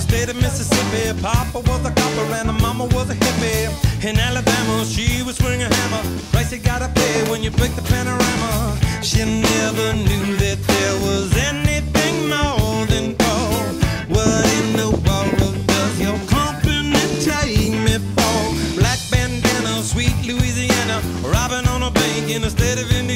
The state of Mississippi. Papa was a copper and the mama was a hippie. In Alabama, she was swinging a hammer. Price you gotta pay when you break the panorama. She never knew that there was anything more than gold. What in the world does your company take me for? Black bandana, sweet Louisiana, robbing on a bank in the state of Indiana.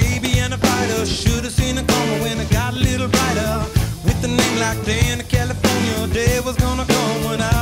baby and a fighter. Should have seen it coming when I got a little brighter. With a name like Dan, California, day was gonna come when I.